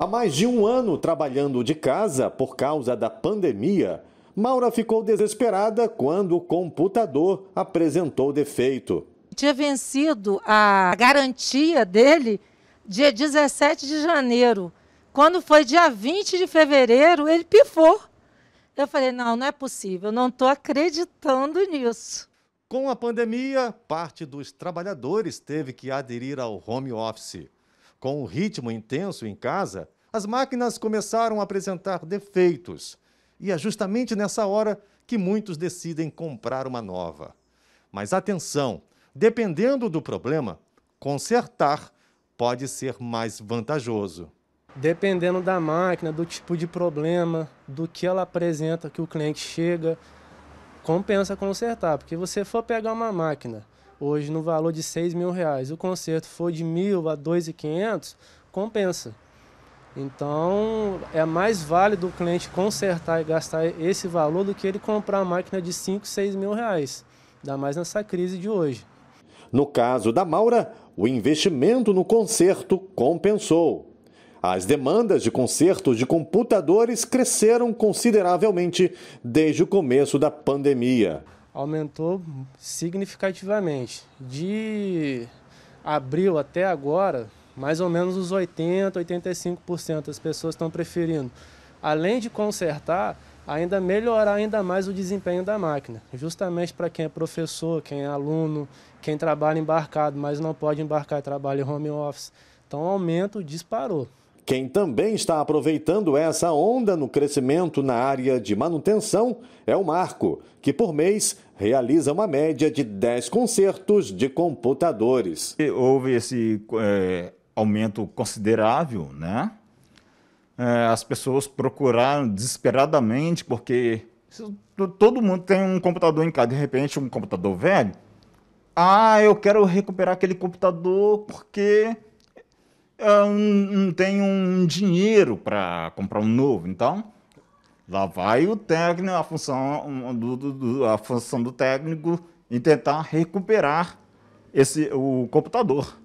Há mais de um ano trabalhando de casa por causa da pandemia, Maura ficou desesperada quando o computador apresentou defeito. Tinha vencido a garantia dele dia 17 de janeiro. Quando foi dia 20 de fevereiro, ele pifou. Eu falei: não, não é possível, não estou acreditando nisso. Com a pandemia, parte dos trabalhadores teve que aderir ao home office. Com o ritmo intenso em casa, as máquinas começaram a apresentar defeitos. E é justamente nessa hora que muitos decidem comprar uma nova. Mas atenção, dependendo do problema, consertar pode ser mais vantajoso. Dependendo da máquina, do tipo de problema, do que ela apresenta, que o cliente chega, compensa consertar. Porque você for pegar uma máquina hoje no valor de 6 mil reais, o conserto for de mil a 2.500, compensa. Então é mais válido o cliente consertar e gastar esse valor do que ele comprar uma máquina de 5, 6 mil reais. Ainda mais nessa crise de hoje. No caso da Maura, o investimento no conserto compensou. As demandas de consertos de computadores cresceram consideravelmente desde o começo da pandemia. Aumentou significativamente. De abril até agora, mais ou menos os 80, 85% das pessoas estão preferindo, além de consertar, ainda melhorar ainda mais o desempenho da máquina, justamente para quem é professor, quem é aluno, quem trabalha embarcado, mas não pode embarcar e trabalha em home office. Então o aumento disparou. Quem também está aproveitando essa onda no crescimento na área de manutenção é o Marco, que por mês realiza uma média de 10 concertos de computadores. Houve esse é, aumento considerável, né? É, as pessoas procuraram desesperadamente, porque todo mundo tem um computador em casa, de repente um computador velho. Ah, eu quero recuperar aquele computador porque não tenho um dinheiro para comprar um novo. Então, lá vai o técnico, a função do, do, a função do técnico em tentar recuperar esse, o computador.